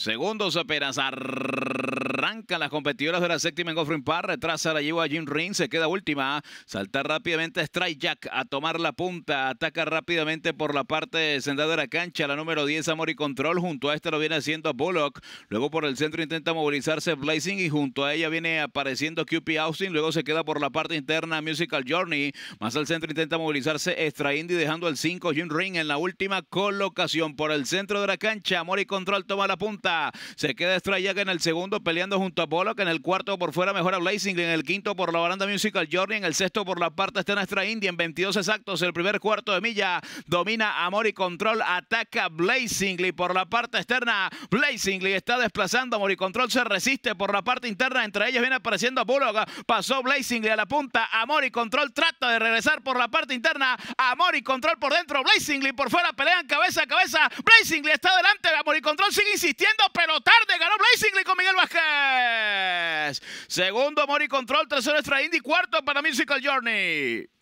Segundos apenas las competidoras de la séptima en Goffrin Park. Retrasa la lleva Jim Ring, se queda última. Salta rápidamente Strike Jack a tomar la punta. Ataca rápidamente por la parte central de la cancha. La número 10, Amor y Control. Junto a este lo viene haciendo Bullock. Luego por el centro intenta movilizarse Blazing y junto a ella viene apareciendo QP Austin. Luego se queda por la parte interna Musical Journey. Más al centro intenta movilizarse Extra Indy dejando el 5 Jim Ring en la última colocación por el centro de la cancha. Amor y Control toma la punta. Se queda Strayak en el segundo peleando junto a Pollock. En el cuarto por fuera mejora Blazing. En el quinto por la baranda Musical Journey. En el sexto por la parte externa Extra India. En 22 exactos el primer cuarto de milla. Domina Amor y Control. Ataca Blazingly por la parte externa. Blazingly está desplazando. Amor y Control se resiste por la parte interna. Entre ellos viene apareciendo Pollock. Pasó Blazingly a la punta. Amor y Control trata de regresar por la parte interna. Amor y Control por dentro. Blazingly por fuera. Pelean cabeza a cabeza. Blazingly está adelante. Amor y Control sigue insistiendo pero tarde. Ganó Blazingly con Miguel Vázquez. Segundo, Mori Control. Tercero, Extra Indy. Cuarto para Musical Journey.